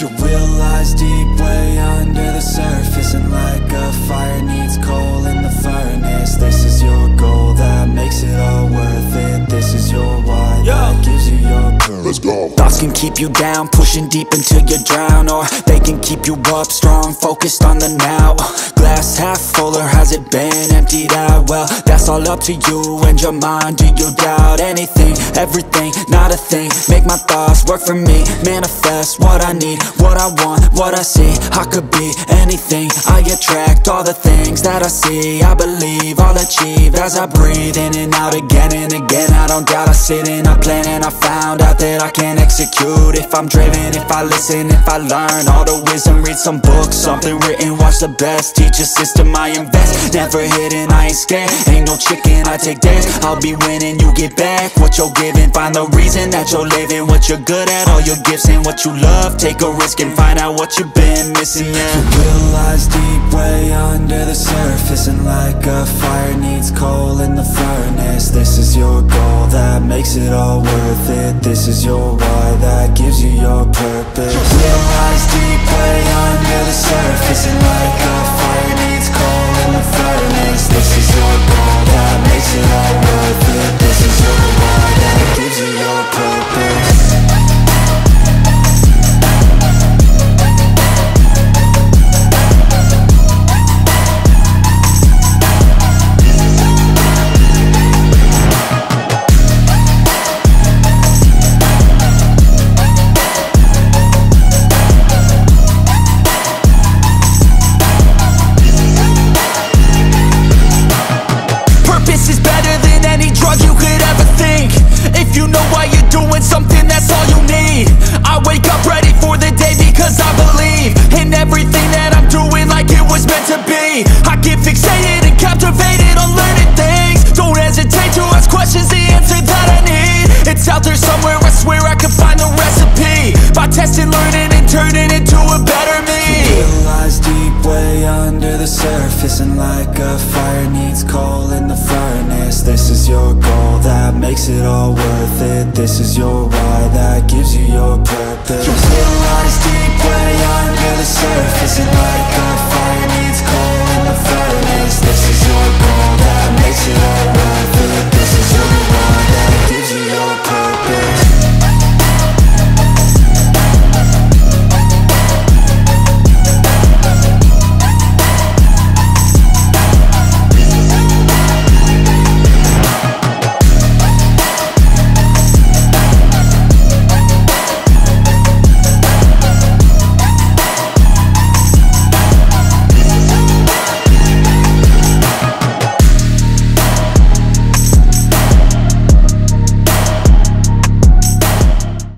Your will lies deep way under the surface And like a fire needs coal in the furnace can keep you down, pushing deep until you drown Or they can keep you up, strong, focused on the now. Glass half full or has it been emptied out? Well, that's all up to you and your mind. Do you doubt anything, everything, not a thing. Make my thoughts work for me, manifest what I need What I want, what I see, I could be anything. I attract all the things that I see. I believe Achieve as I breathe in and out again and again. I don't doubt I sit and I plan and I found out that I can execute. If I'm driven, if I listen, if I learn All the wisdom, read some books, something written Watch the best, teach a system I invest. Never hidden, I ain't scared Ain't no chicken, I take dares I'll be winning, you get back what you're giving. Find the reason that you're living What you're good at, all your gifts and what you love. Take a risk and find out what you've been missing, yeah. Lies deep way under the surface And like a needs coal in the furnace. This is your goal that makes it all worth it. This is your why that gives you your purpose. Lies deep under the surface And like under the surface And like a fire needs coal in the furnace. This is your goal that makes it all worth it. This is your why that gives you your purpose. Your lies deep